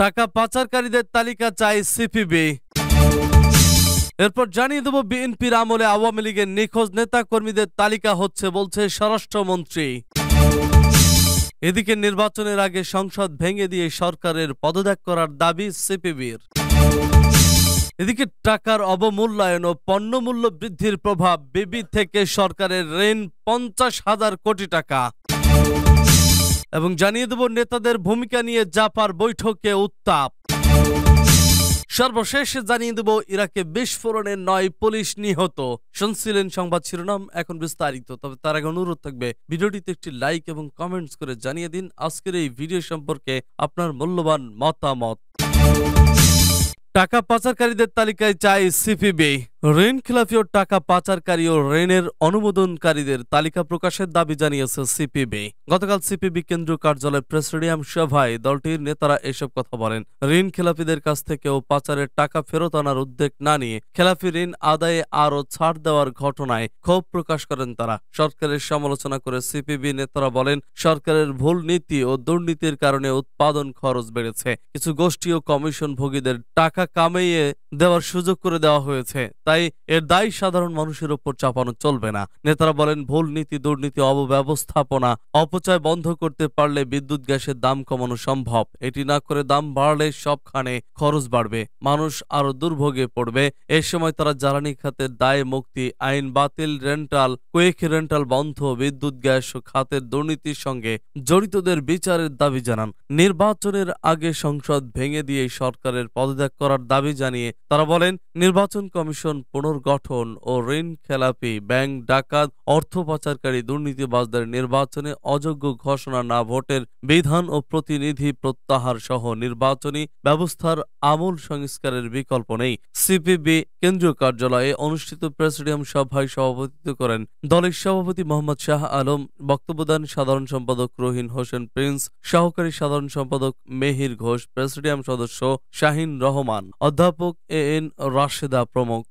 টাকা পাচারকারীদের তালিকা চাই সিপিবি। এরপর জানিয়ে দেব বিএনপির আমলে আওয়ামী লীগের নিখোঁজ নেতা কর্মীদের তালিকা হচ্ছে বলছে স্বরাষ্ট্রমন্ত্রী। এদিকে নির্বাচনের আগে সংসদ ভেঙে দিয়ে সরকারের পদত্যাগ করার দাবি সিপিবির। এদিকে টাকার অবমূল্যায়ন ও পণ্যমূল্য বৃদ্ধির প্রভাব বিবি থেকে সরকারের ঋণ পঞ্চাশ হাজার কোটি টাকা। এবং জানিয়ে দেব নেতাদের ভূমিকা নিয়ে জাপার বৈঠকে উত্তাপ। সর্বশেষ জানিয়ে দেব ইরাকে বিস্ফোরণে নয় পুলিশ নিহত। শুনছিলেন সংবাদ শিরোনাম, এখন বিস্তারিত। তবে তার আগে অনুরোধ থাকবে, ভিডিওটিতে একটি লাইক এবং কমেন্টস করে জানিয়ে দিন আজকের এই ভিডিও সম্পর্কে আপনার মূল্যবান মতামত। টাকা পাচারকারীদের তালিকায় চাই সিপিবি। ঋণ খেলাফি ও টাকা পাচারকারী ও ঋণের অনুমোদনকারীদের তালিকা প্রকাশের দাবি জানিয়েছে সিপিবি। গতকাল সিপিবি কেন্দ্রীয় কার্যালয় প্রেসিডিয়াম সভায় দলটির নেতারা এসব কথা বলেন। ঋণ খেলাফিদের কাছ থেকে ও পাচারের টাকা ফেরত আনার উদ্যোগ না নিয়ে খেলাফি ঋণ আদায়ে আরও ছাড় দেওয়ার ঘটনায় ক্ষোভ প্রকাশ করেন তারা। সরকারের সমালোচনা করে সিপিবি নেতারা বলেন, সরকারের ভুল নীতি ও দুর্নীতির কারণে উৎপাদন খরচ বেড়েছে। কিছু গোষ্ঠী ও কমিশন ভোগীদের টাকা কামাইয়ে দেওয়ার সুযোগ করে দেওয়া হয়েছে। তাই এর দায় সাধারণ মানুষের উপর চাপানো চলবে না। নেতারা বলেন, ভুল নীতি, দুর্নীতি অবব্যবস্থাপনা অপচয় বন্ধ করতে পারলে বিদ্যুৎ গ্যাসের দাম কমানো সম্ভব। এটি না করে দাম বাড়লে সবখানে খরচ বাড়বে। মানুষ আরও দুর্ভোগে পড়বে। এ সময় তারা জ্বালানি খাতের দায়, মুক্তি, আইন বাতিল, রেন্টাল, কুয়েক রেন্টাল বন্ধ, বিদ্যুৎ গ্যাস ও খাতের দুর্নীতির সঙ্গে জড়িতদের বিচারের দাবি জানান। নির্বাচনের আগে সংসদ ভেঙে দিয়ে সরকারের পদত্যাগ করার দাবি জানিয়ে তারা বলেন, নির্বাচন কমিশন পুনর্গঠন ও ঋণ খেলাপি ব্যাংক ডাকাত অর্থ পাচারকারী দুর্নীতিবাজদের নির্বাচনে অযোগ্য ঘোষণা না ভোটের বিধান ও প্রতিনিধি প্রত্যাহার সহ নির্বাচনী ব্যবস্থার আমূল সংস্কারের বিকল্প নেই। সিপিবি কেন্দ্রীয় কার্যালয়ে অনুষ্ঠিত প্রেসিডিয়াম সভায় সভাপতিত্ব করেন দলের সভাপতি মোহাম্মদ শাহ আলম, বক্তব্য দেন সাধারণ সম্পাদক রহিন হোসেন প্রিন্স, সহকারী সাধারণ সম্পাদক মেহির ঘোষ, প্রেসিডিয়াম সদস্য শাহিন রহমান, অধ্যাপক এ এন রাশেদা প্রমুখ।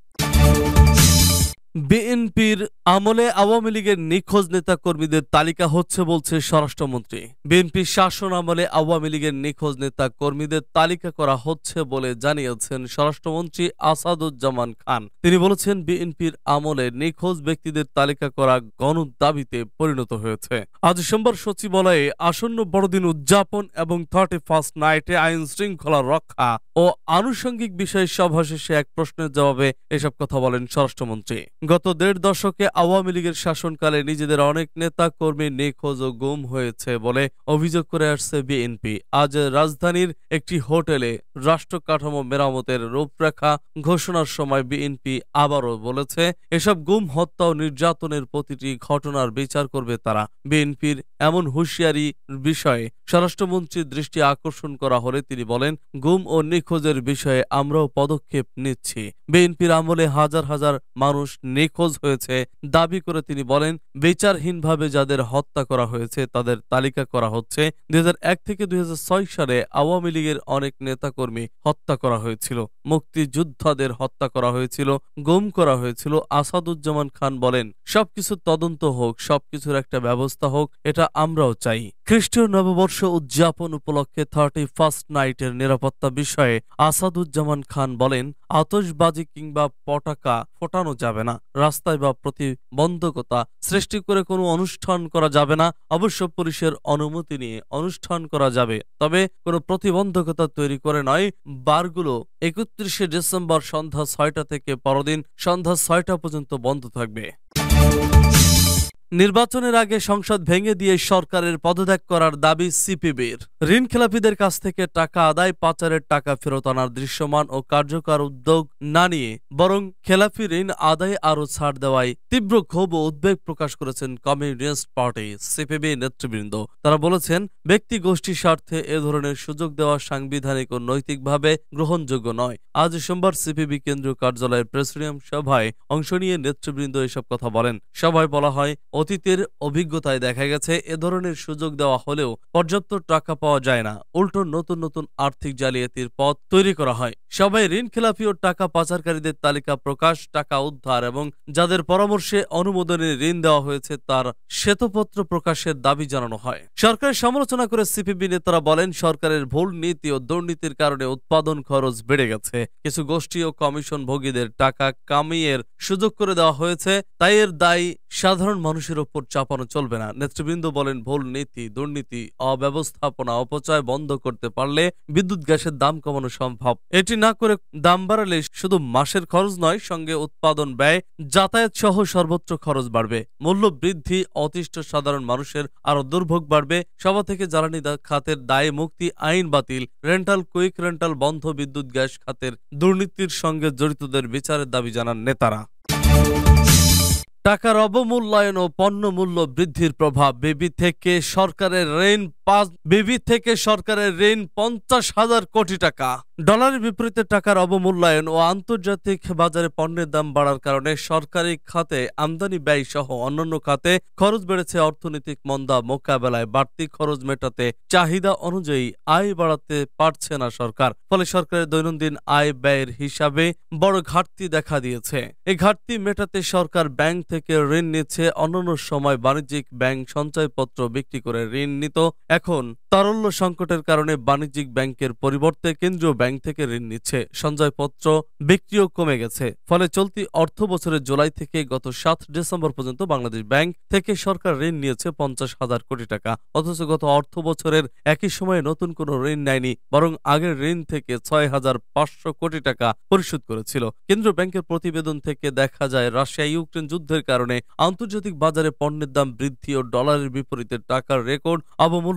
বিএনপির আমলে আওয়ামী লীগের নিখোঁজ নেতা কর্মীদের তালিকা হচ্ছে বলছে স্বরাষ্ট্রমন্ত্রী। বিএনপির শাসন আমলে আওয়ামী লীগের নিখোঁজ নেতা কর্মীদের তালিকা করা হচ্ছে বলে জানিয়েছেন স্বরাষ্ট্রমন্ত্রী আসাদুজ্জামান খান। তিনি বলেছেন, বিএনপির আমলে নিখোঁজ ব্যক্তিদের তালিকা করা গণ দাবিতে পরিণত হয়েছে। আজ সোমবার সচিবালয়ে আসন্ন বড়দিন উদযাপন এবং থার্টি ফার্স্ট নাইটে আইন শৃঙ্খলা রক্ষা ও আনুষঙ্গিক বিষয়ে সভা শেষে এক প্রশ্নের জবাবে এসব কথা বলেন স্বরাষ্ট্রমন্ত্রী। গত দেড় দশকে আওয়ামী লীগের শাসনকালে নিজেদের অনেক নেতা কর্মী নিখোঁজ ও গুম হয়েছে বলে অভিযোগ করে আসছে বিএনপি। আজ রাজধানীর একটি হোটেলে রাষ্ট্র কাঠামো মেরামতের রূপরেখা ঘোষণার সময় বিএনপি আবারও বলেছে, এসব গুম, হত্যা ও নির্যাতনের প্রতিটি ঘটনার বিচার করবে তারা। বিএনপির এমন হুঁশিয়ারি বিষয়ে স্বরাষ্ট্রমন্ত্রীর দৃষ্টি আকর্ষণ করা হলে তিনি বলেন, গুম ও নিখোঁজের বিষয়ে আমরাও পদক্ষেপ নিচ্ছি। বিএনপির আমলে হাজার হাজার মানুষ নিখোঁজ হয়েছে। দাবি করে তিনি বলেন, বিচারহীনভাবে যাদের হত্যা করা হয়েছে, তাদের তালিকা করা হচ্ছে। দুই থেকে দুই সালে আওয়ামী লীগের অনেক নেতাকর্মী হত্যা করা হয়েছিল। মুক্তিযোদ্ধাদের হত্যা করা হয়েছিল, গুম করা হয়েছিল, আসাদুজ্জামান খান বলেন। সবকিছু তদন্ত হোক, সবকিছুর একটা ব্যবস্থা হোক, এটা আমরাও চাই। খ্রিস্টীয় নববর্ষ উদযাপন উপলক্ষে থার্টি ফার্স্ট নাইটের নিরাপত্তা বিষয়ে আসাদুজ্জামান খান বলেন আতসবাজি কিংবা পটাকা ফোটানো যাবে না, রাস্তায় বা প্রতিবন্ধকতা সৃষ্টি করে কোনো অনুষ্ঠান করা যাবে না, অবশ্য পুলিশের অনুমতি নিয়ে অনুষ্ঠান করা যাবে। তবে কোনো প্রতিবন্ধকতা তৈরি করে নয়, বারগুলো একত্রিশে ডিসেম্বর সন্ধ্যা ছয়টা থেকে পরদিন সন্ধ্যা ছয়টা পর্যন্ত বন্ধ থাকবে। নির্বাচনের আগে সংসদ ভেঙে দিয়ে সরকারের পদত্যাগ করার দাবি সিপিবির। ঋণ খেলাপিদের কাছ থেকে টাকা আদায়, পাচারের টাকা ফেরত আনার দৃশ্যমান ও কার্যকর উদ্যোগ না নিয়ে বরং খেলাফি ঋণ আদায়ে আরও ছাড় দেওয়ায় তীব্র ক্ষোভ ও উদ্বেগ প্রকাশ করেছেন কমিউনিস্ট পার্টি সিপিবি নেতৃবৃন্দ। তারা বলেছেন, ব্যক্তি গোষ্ঠীর স্বার্থে এ ধরনের সুযোগ দেওয়া সাংবিধানিক ও নৈতিকভাবে গ্রহণযোগ্য নয়। আজ সোমবার সিপিবি কেন্দ্রীয় কার্যালয়ের প্রেসিডিয়াম সভায় অংশ নিয়ে নেতৃবৃন্দ এসব কথা বলেন। সভায় বলা হয় অতীতের অভিজ্ঞতায় দেখা গেছে, এ ধরনের সুযোগ দেওয়া হলেও পর্যাপ্ত টাকা পাওয়া যায় না। উল্টো নতুন নতুন আর্থিক জালিয়াতির পথ তৈরি করা হয়। সবাই ঋণ খেলাপি ও টাকা পাচারকারীদের তালিকা প্রকাশ, টাকা উদ্ধার এবং যাদের পরামর্শে অনুমোদনে ঋণ দেওয়া হয়েছে তার শ্বেতপত্র প্রকাশের দাবি জানানো হয়। সরকারের সমালোচনা করে সিপিবি নেতারা বলেন, সরকারের ভুল নীতি ও দুর্নীতির কারণে উৎপাদন খরচ বেড়ে গেছে। কিছু গোষ্ঠী ও কমিশন ভোগীদের টাকা কামিয়ের সুযোগ করে দেওয়া হয়েছে, তাই এর দায়ী সাধারণ মানুষের ওপর চাপানো চলবে না। নেতৃবৃন্দ বলেন, ভুল নীতি, দুর্নীতি, অব্যবস্থাপনা, অপচয় বন্ধ করতে পারলে বিদ্যুৎ গ্যাসের দাম কমানো সম্ভব। এটি না করে দাম বাড়ালে শুধু মাসের খরচ নয়, সঙ্গে উৎপাদন ব্যয়, যাতায়াত সহ সর্বত্র খরচ বাড়বে। মূল্য বৃদ্ধি, অতিষ্ঠ সাধারণ মানুষের আরও দুর্ভোগ বাড়বে। সভা থেকে জ্বালানি খাতের দায়ে মুক্তি আইন বাতিল। রেন্টাল, কুইক রেন্টাল বন্ধ বিদ্যুৎ গ্যাস খাতের দুর্নীতির সঙ্গে জড়িতদের বিচারের দাবি জানান নেতারা। টাকার অবমূল্যায়ন ও পণ্য মূল্য বৃদ্ধির প্রভাব বেবি থেকে সরকারের ঋণ পাঁচ বেবি থেকে সরকারের ঋণ পঞ্চাশ হাজার কোটি টাকা। ডলারের বিপরীতে টাকার অবমূল্যায়ন ও আন্তর্জাতিক বাজারে পণ্যের দাম বাড়ার কারণে সরকারি খাতে আমদানি ব্যয় সহ অন্যান্য খাতে খরচ বেড়েছে অর্থনৈতিক মন্দা মোকাবেলায় বাড়তি খরচ মেটাতে চাহিদা অনুযায়ী আয় বাড়াতে পারছে না সরকার, ফলে সরকারের দৈনন্দিন আয় ব্যয়ের হিসাবে বড় ঘাটতি দেখা দিয়েছে। এই ঘাটতি মেটাতে সরকার ব্যাংক থেকে ঋণ নিচ্ছে। অন্যান্য সময় বাণিজ্যিক ব্যাংক সঞ্চয়পত্র বিক্রি করে ঋণ নিত এখন তারল্য সংকটের কারণে বাণিজ্যিক ব্যাংকের পরিবর্তে কেন্দ্রীয় ব্যাংক থেকে ঋণ নিচ্ছে। সঞ্চয়পত্র বিক্রিও কমে গেছে। ফলে চলতি অর্থ বছরের জুলাই থেকে গত সাত ডিসেম্বর পর্যন্ত বাংলাদেশ ব্যাংক থেকে সরকার ঋণ নিয়েছে পঞ্চাশ হাজার কোটি টাকা। অথচ গত অর্থ বছরের একই সময়ে নতুন কোনো ঋণ নেয়নি, বরং আগের ঋণ থেকে ছয় হাজার পাঁচশো কোটি টাকা পরিশোধ করেছিল। কেন্দ্রীয় ব্যাংকের প্রতিবেদন থেকে দেখা যায়, রাশিয়া ইউক্রেন যুদ্ধের কারণে আন্তর্জাতিক বাজারে পণ্যের দাম বৃদ্ধি ও ডলারের বিপরীতে টাকার রেকর্ড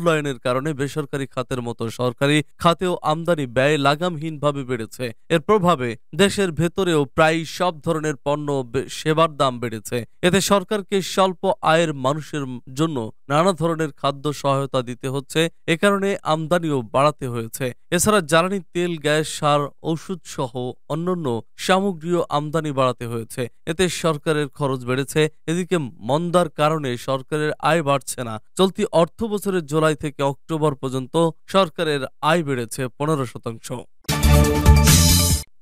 অবমূল্যায়নের কারণে বেসরকারি খাতের মতো সরকারি খাতেও আমদানি ব্যয় লাগামহীনভাবে বেড়েছে। এর প্রভাবে দেশের ভেতরেও প্রায় সব ধরনের পণ্য সেবার দাম বেড়েছে। এতে সরকারকে স্বল্প আয়ের মানুষের জন্য নানা ধরনের খাদ্য সহায়তা দিতে হচ্ছে। এ কারণে আমদানিও বাড়াতে হয়েছে। এছাড়া জ্বালানি, তেল, গ্যাস, সার, ওষুধ সহ অন্যান্য সামগ্রীও আমদানি বাড়াতে হয়েছে। এতে সরকারের খরচ বেড়েছে। এদিকে মন্দার কারণে সরকারের আয় বাড়ছে না। চলতি অর্থ বছরের জুলাই থেকে অক্টোবর পর্যন্ত সরকারের আয় বেড়েছে পনেরো শতাংশ।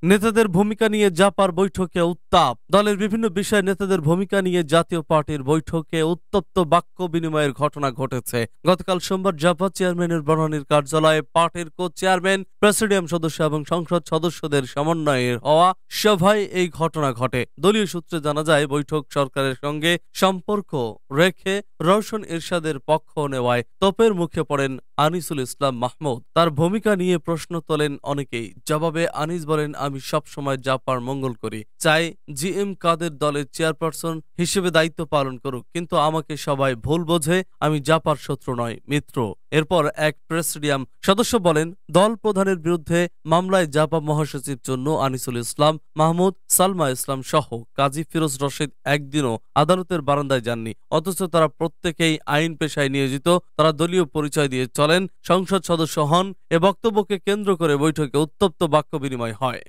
নেতাদের ভূমিকা নিয়ে জাপার বৈঠকে উত্তাপ। দলের বিভিন্ন বিষয়ে নেতাদের ভূমিকা নিয়ে জাতীয় পার্টির বৈঠকে উত্তপ্ত বাক্য বিনিময়ের ঘটনা ঘটেছে। গতকাল সোমবার জাপা চেয়ারম্যানের বনানীর কার্যালয়ে পার্টির কো চেয়ারম্যান প্রেসিডিয়াম সদস্য এবং সংসদ সদস্যদের সমন্বয়ে হওয়া সভায় এই ঘটনা ঘটে। দলীয় সূত্রে জানা যায়, বৈঠক সরকারের সঙ্গে সম্পর্ক রেখে রওশন এরশাদের পক্ষ নেওয়ায় তোপের মুখে পড়েন আনিসুল ইসলাম মাহমুদ। তার ভূমিকা নিয়ে প্রশ্ন তোলেন অনেকেই। জবাবে আনিস বলেন আমি সব সময় জাপার মঙ্গল করি। চাই জি এম কাদের দলের চেয়ারপারসন হিসেবে দায়িত্ব পালন করুক, কিন্তু আমাকে সবাই ভুল বোঝে, আমি জাপার শত্রু নয়, মিত্র। এরপর এক প্রেসিডিয়াম সদস্য বলেন, দল প্রধানের বিরুদ্ধে মামলায় জাপা মহাসচিব জন্য আনিসুল ইসলাম, মাহমুদ, সালমা ইসলাম সহ কাজী ফিরোজ রশিদ একদিনও আদালতের বারান্দায় যাননি। অথচ তারা প্রত্যেকেই আইন পেশায় নিয়োজিত, তারা দলীয় পরিচয় দিয়ে চলেন, সংসদ সদস্য হন, এ বক্তব্যকে কেন্দ্র করে বৈঠকে উত্তপ্ত বাক্য বিনিময় হয়।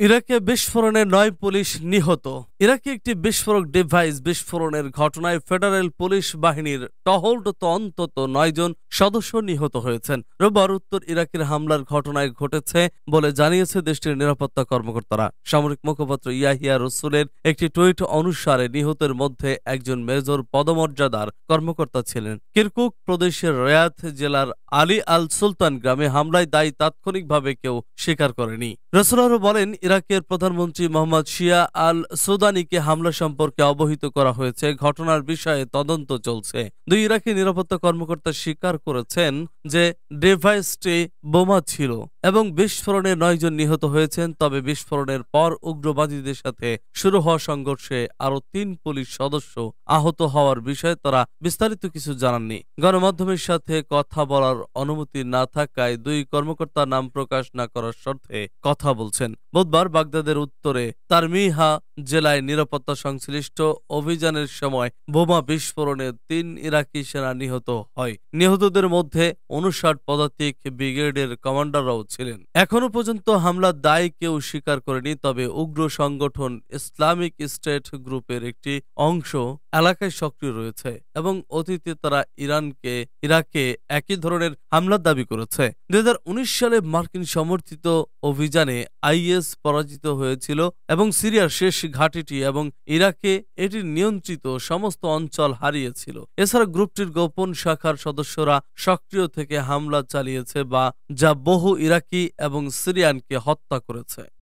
ইরাকে বিস্ফোরণে নয় পুলিশ নিহত। ইরাকে একটি বিস্ফোরক ডিভাইস বিস্ফোরণের ঘটনায় ফেডারেল পুলিশ বাহিনীর টহলরত অন্তত নয়জন সদস্য নিহত হয়েছেন। রোববার উত্তর ইরাকের হামলার ঘটনায় ঘটেছে বলে জানিয়েছে দেশটির নিরাপত্তা কর্মকর্তারা। সামরিক মুখপাত্র ইয়াহিয়া রসুলের একটি টুইট অনুসারে নিহতের মধ্যে একজন মেজর পদমর্যাদার কর্মকর্তা ছিলেন। কিরকুক প্রদেশের রয়াত জেলার আলী আল সুলতান গ্রামে হামলায় দায়ী তাৎক্ষণিকভাবে কেউ স্বীকার করেনি। রসুল বলেন ইরাকের প্রধানমন্ত্রী মোহাম্মদ শিয়া আল সুদানিকে হামলা সম্পর্কে অবহিত করা হয়েছে। ঘটনার বিষয়ে তদন্ত চলছে। দুই ইরাকি নিরাপত্তা কর্মকর্তা স্বীকার করেছেন যে ডিভাইসটি বোমা ছিল। এবং বিস্ফোরণে নয়জন নিহত হয়েছেন, তবে বিস্ফোরণের পর উগ্রবাদীদের সাথে শুরু হওয়া সংঘর্ষে আরও তিন পুলিশ সদস্য আহত হওয়ার বিষয়ে তারা বিস্তারিত কিছু জানাননি। গণমাধ্যমের সাথে কথা বলার অনুমতি না থাকায় দুই কর্মকর্তা নাম প্রকাশ না করার শর্তে কথা বলছেন। বুধবার বাগদাদের উত্তরে তারমিহা জেলায় নিরাপত্তা সংশ্লিষ্ট অভিযানের সময় বোমা বিস্ফোরণে তিন ইরাকি সেনা নিহত হয়। নিহতদের মধ্যে অনুষাট পদাতিক ব্রিগেডের কমান্ডাররাও ছিলেন। এখনও পর্যন্ত হামলার দায় কেউ স্বীকার করেনি, তবে উগ্র সংগঠন ইসলামিক স্টেট গ্রুপের একটি অংশ এলাকায় সক্রিয় রয়েছে এবং অতীতে তারা ইরানকে, ইরাকে একই ধরনের হামলার দাবি করেছে। দুই হাজার উনিশ সালে মার্কিন সমর্থিত অভিযানে আইএস পরাজিত হয়েছিল এবং সিরিয়ার শেষ ঘাঁটিটি এবং ইরাকে এটির নিয়ন্ত্রিত সমস্ত অঞ্চল হারিয়েছিল। এছাড়া গ্রুপটির গোপন শাখার সদস্যরা সক্রিয় থেকে হামলা চালিয়েছে বা যা বহু ইরাকি এবং সিরিয়ানকে হত্যা করেছে।